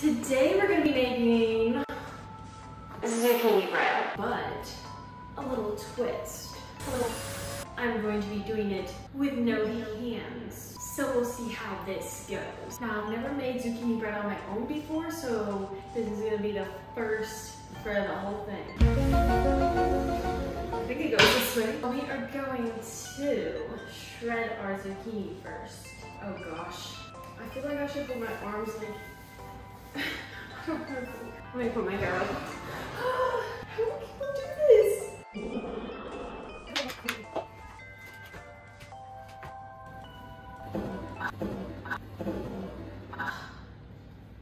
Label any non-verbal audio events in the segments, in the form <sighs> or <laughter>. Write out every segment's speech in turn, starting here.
Today we're gonna be making zucchini bread, but a little twist. A little, I'm going to be doing it with no hands. So we'll see how this goes. Now I've never made zucchini bread on my own before, so this is gonna be the first for the whole thing. I think it goes this way. We are going to shred our zucchini first. Oh gosh. I feel like I should put my arms like Let me put my hair up. How do people do this?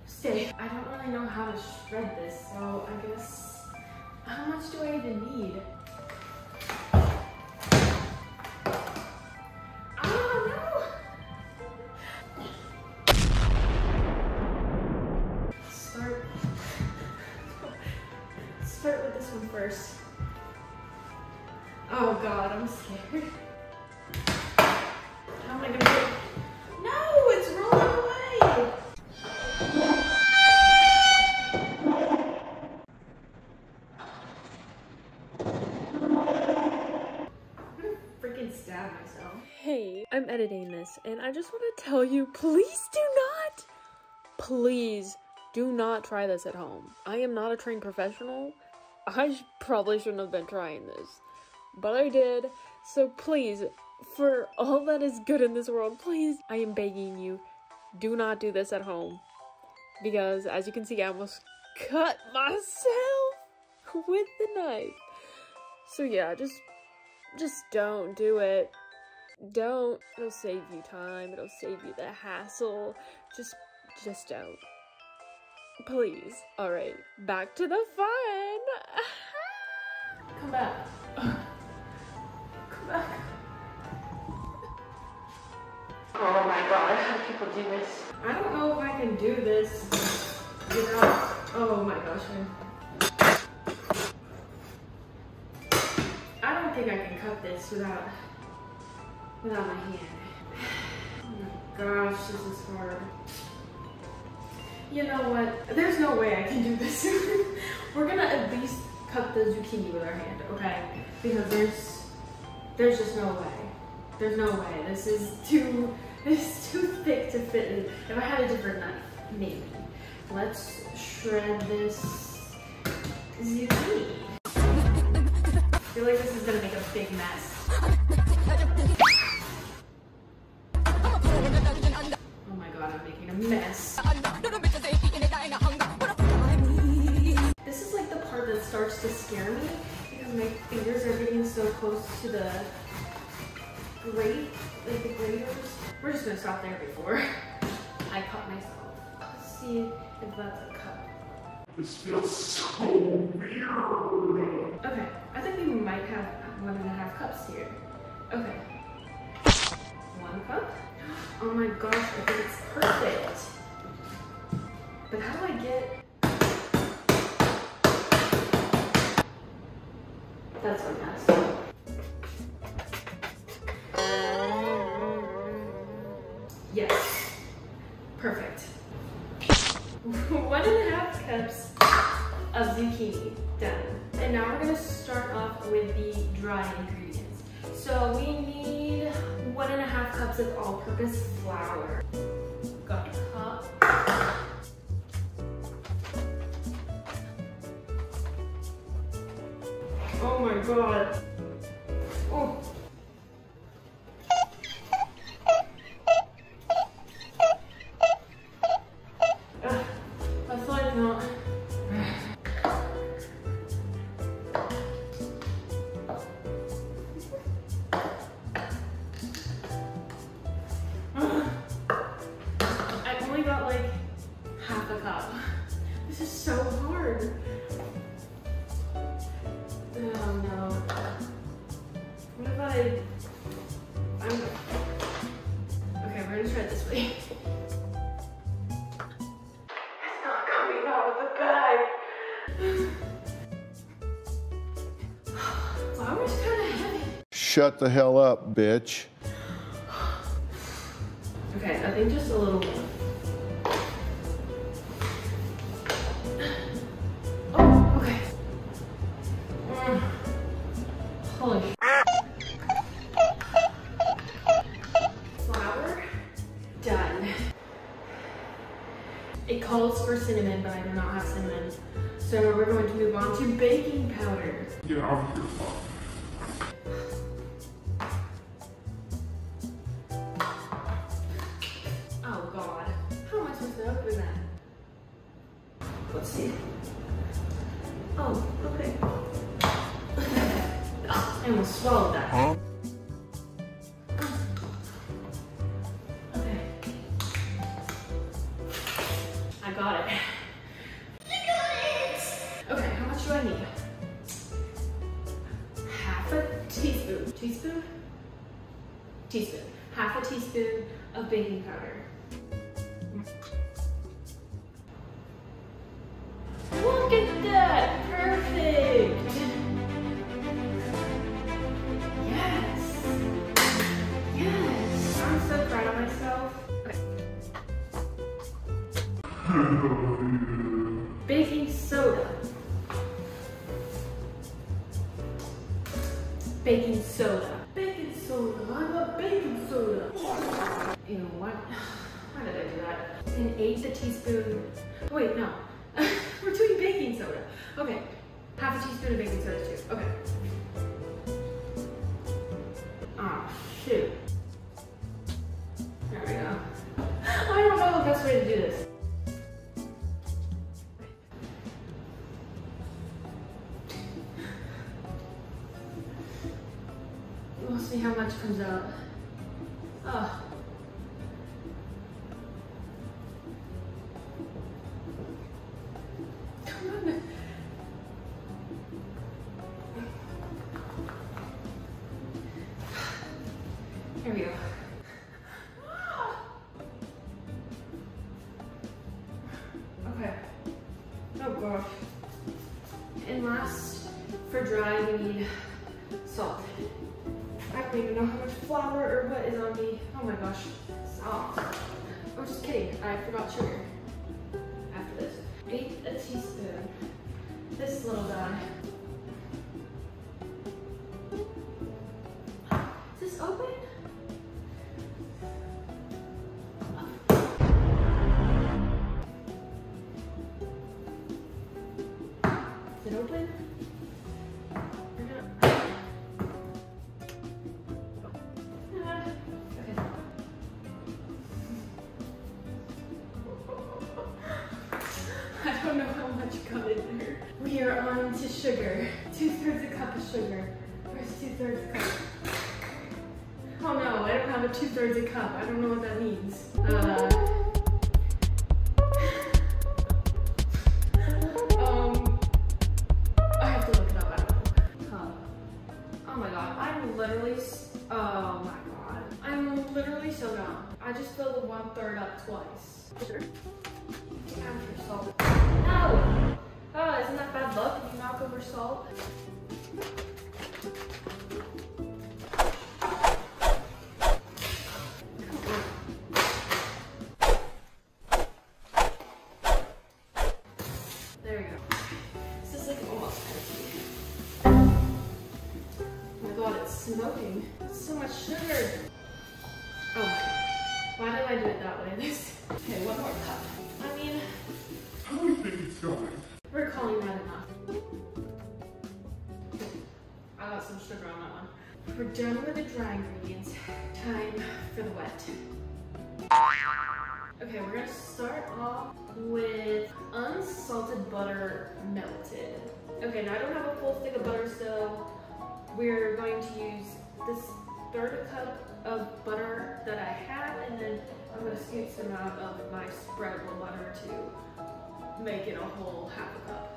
Stay. I don't really know how to shred this, so I guess how much do I even need? I'm scared. How am I gonna? No, it's rolling away. freaking stab myself. Hey, I'm editing this and I just want to tell you, please do not, please do not try this at home. I am not a trained professional I probably shouldn't have been trying this, but I did. So please, for all that is good in this world, please, I am begging you, do not do this at home. Because as you can see, I almost cut myself <laughs> with the knife. So yeah, just, just don't do it. Don't. It'll save you time. It'll save you the hassle. Just, just don't. Please. Alright, back to the fun! <laughs> Come back. Oh my god, how people do this? I don't know if I can do this without, oh my gosh. I don't think I can cut this without, without my hand. <sighs> Oh my gosh, this is hard you know what? There's no way I can do this. <laughs> We're gonna at least cut the zucchini with our hand, okay? Because there's, there's just no way. There's no way. This is too, this is too thick to fit in. If I had a different knife, maybe. Let's shred this zucchini. I feel like this is gonna make a big mess. Oh my god, I'm making a mess. This is like the part that starts to scare me because my fingers are getting so close to the grate, like the graters. We're just gonna stop there before <laughs> I cut myself. Let's see if that's a cut. This feels so weird. Okay, I think we might have one and a half cups here. Okay. One cup. Oh my gosh, I think it's perfect. But how do I get... That's a mess. Of zucchini done. And now we're gonna start off with the dry ingredients. So we need one and a half cups of all-purpose flour. Shut the hell up, bitch. Okay, I think just a little bit. Oh, okay. Mm. Flour, done. It calls for cinnamon, but I do not have cinnamon. So we're going to move on to baking powder. Get out of here. Let's see. Oh, okay. <laughs> I almost swallowed that. Huh? <laughs> Baking soda. Baking soda. Baking soda. I love baking soda. You know what? <sighs> Why did I do that? An eighth a teaspoon. Wait, no. <laughs> We're doing baking soda. Okay. Half a teaspoon of baking soda too. Okay. Ah, shoot. See how much comes out. Oh. Here we go. <gasps> Okay. Oh gosh. And last, for dry, we need salt. I don't even know how much flour or what is on me. Oh my gosh. Salt. I'm just kidding. I forgot sugar. After this. Eight a teaspoon. This little guy. Got in there. We are on to sugar. Two thirds a cup of sugar. Where's two thirds a cup? Oh no, I don't have a two thirds a cup. I don't know what that means. Uh, salt? There we go. This is like almost empty. Oh my god, it's smoking. So much sugar. Oh my god. Why did I do it that way? <laughs> This. Done with the dry ingredients. Time for the wet. Okay, we're gonna start off with unsalted butter melted. Okay, now I don't have a full stick of butter, so we're going to use this third cup of butter that I have, and then I'm gonna scoop some out of my spreadable butter to make it a whole half a cup.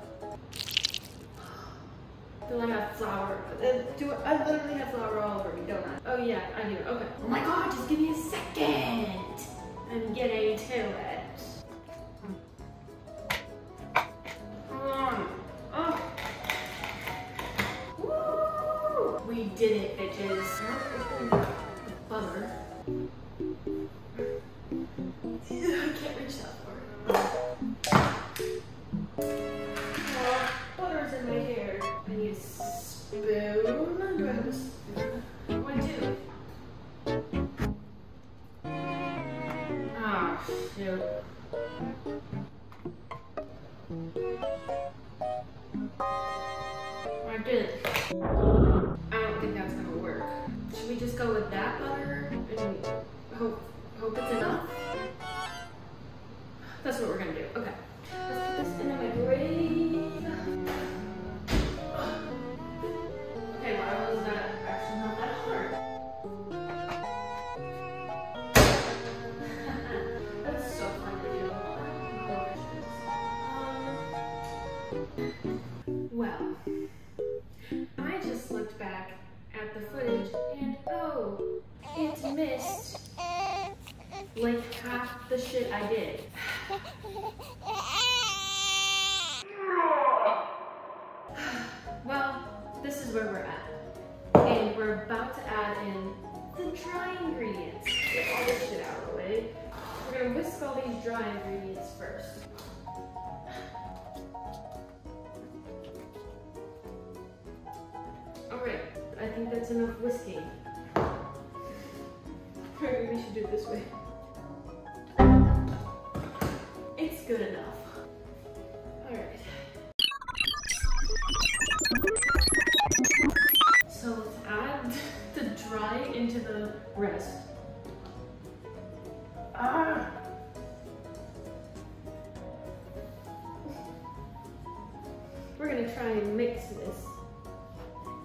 Like I have flour. Uh, Do I, I literally have flour all over me, don't I? Oh yeah, I do. Okay. Oh my god, just give me a second. I'm getting to it. On. Oh. Woo! We did it, bitches. Butter. Hope hope it's enough? That's what we're gonna do. Is where we're at. And we're about to add in the dry ingredients. Get all this shit out of the way. We're gonna whisk all these dry ingredients first. Alright, I think that's enough whisking. <laughs> Maybe we should do it this way. Into the rest. Ah! We're gonna try and mix this.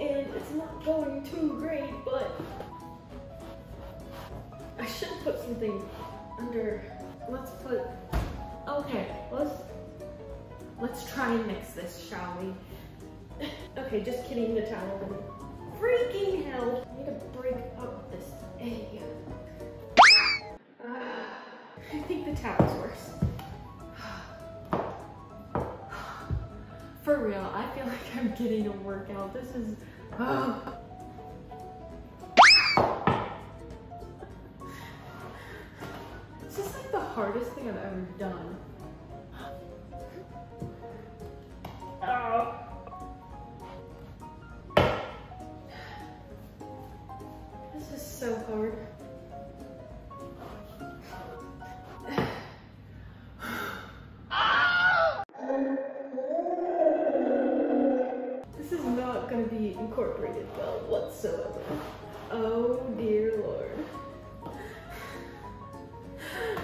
And it's not going too great, but I should put something under. Let's put. Okay, let's let's try and mix this, shall we? <laughs> okay, just kidding. The towel. Freaking hell! Egg. Ah, <sighs> I think the towel's worse. <sighs> For real, I feel like I'm getting a workout. This is. Oh. <sighs> This is like the hardest thing I've ever done. Whatsoever. Oh dear lord.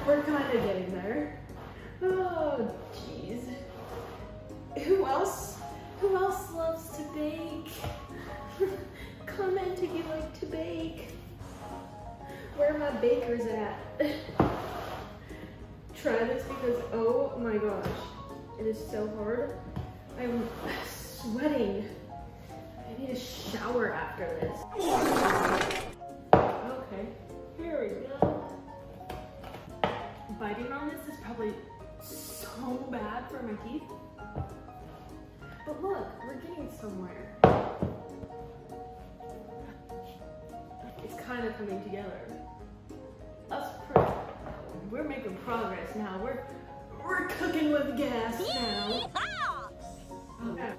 We're kind of getting there. Oh jeez. Who else? Who else loves to bake? <laughs> Comment if you like to bake. Where are my bakers at? <laughs> Try this because oh my gosh, it is so hard. I'm sweating. I need a shower after this. Okay, here we go. Biting on this is probably so bad for my teeth. But look, we're getting somewhere. It's kind of coming together. That's pretty. We're making progress now. We're we're cooking with gas now. Okay.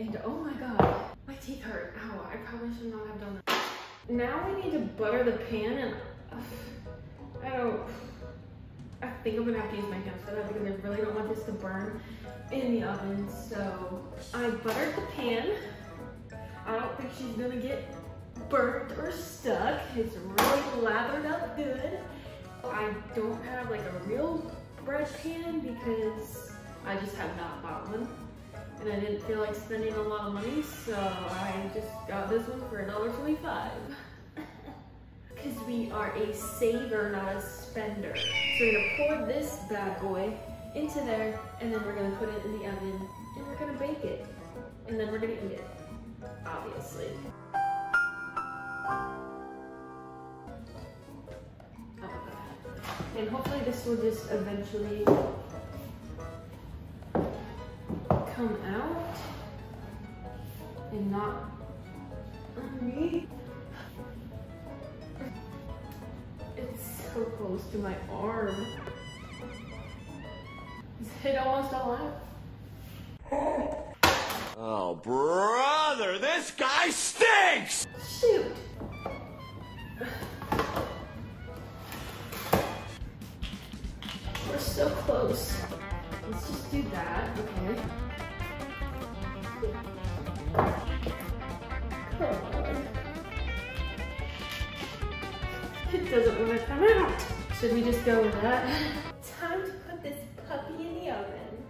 And oh my god, my teeth hurt. Ow, I probably should not have done that. Now we need to butter the pan and uh, I don't, I think I'm gonna have to use my hands for that because I really don't want this to burn in the oven. So I buttered the pan. I don't think she's gonna get burnt or stuck. It's really lathered up good. I don't have like a real bread pan because I just have not bought one. And I didn't feel like spending a lot of money, so I just got this one for $1.25. Because <laughs> we are a saver, not a spender. So we're gonna pour this bad boy into there, and then we're gonna put it in the oven, and we're gonna bake it. And then we're gonna eat it, obviously. Oh. And hopefully this will just eventually come out and not me. It's so close to my arm. It almost all out. Oh, brother, this guy stinks! Shoot! We're so close. Let's just do that, okay? It doesn't want to come out. Should we just go with that? Time to put this puppy in the oven.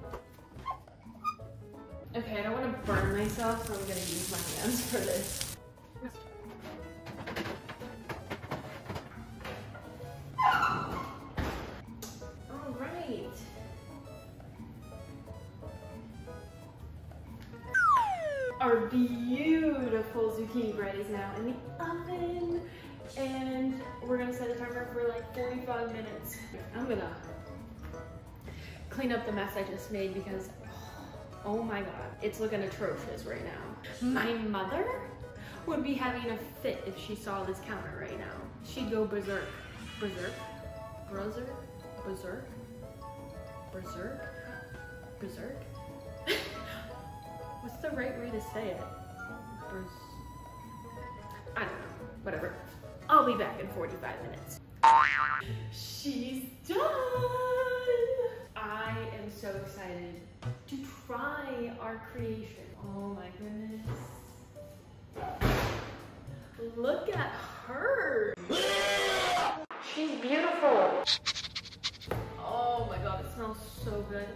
Okay, I don't want to burn myself, so I'm gonna use my hands for this. Our beautiful zucchini bread is now in the oven, and we're gonna set a timer for like 45 minutes. I'm gonna clean up the mess I just made because, oh my god, it's looking atrocious right now. My mother would be having a fit if she saw this counter right now. She'd go berserk. Berserk? Berserk? Berserk? Berserk? Berserk? What's the right way to say it? I don't know. Whatever. I'll be back in 45 minutes. She's done! I am so excited to try our creation. Oh my goodness. Look at her! She's beautiful! Oh my god, it smells so good.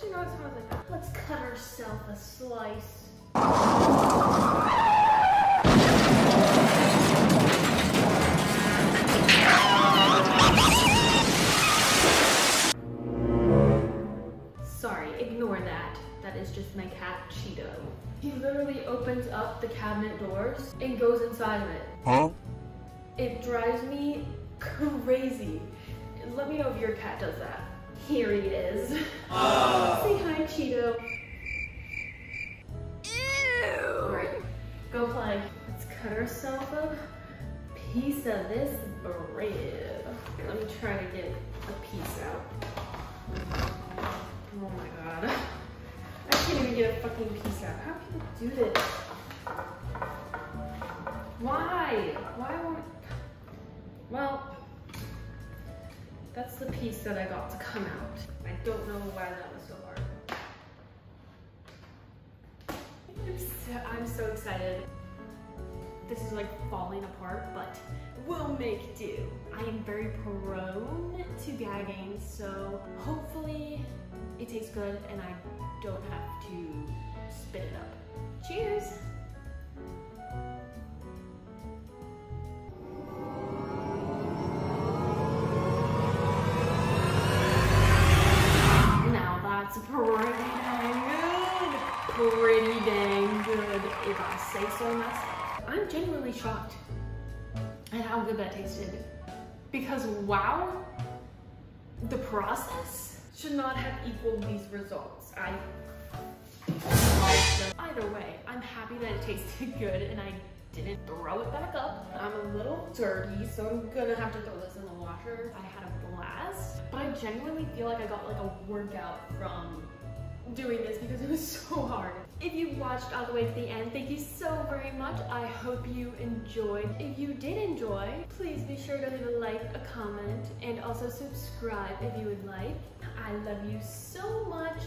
Smells like that. Let's cut herself a slice. Sorry, ignore that. That is just my cat Cheeto. He literally opens up the cabinet doors and goes inside of it. Huh? It drives me crazy. Let me know if your cat does that. Here he is. Ah. Say hi, Cheeto. Alright, go play. Let's cut ourselves a piece of this bread. Let me try to get a piece out. Oh my god. I can't even get a fucking piece out. How can you do this? Why? Why won't Well, that's the piece that I got to come out. I don't know why that was so hard. I'm so, I'm so excited. This is like falling apart, but we'll make do. I am very prone to gagging, so hopefully it tastes good and I don't have to spit it up. Cheers! That's pretty dang good. Pretty dang good, if I say so myself. I'm genuinely shocked at how good that tasted. Because wow, the process should not have equaled these results. I Either way, I'm happy that it tasted <laughs> good and I didn't throw it back up. I'm a little dirty, so I'm gonna have to throw this in the washer. I had a blast, but I genuinely feel like I got like a workout from doing this because it was <laughs> so hard. If you watched all the way to the end, thank you so very much. I hope you enjoyed. If you did enjoy, please be sure to leave a like, a comment, and also subscribe if you would like. I love you so much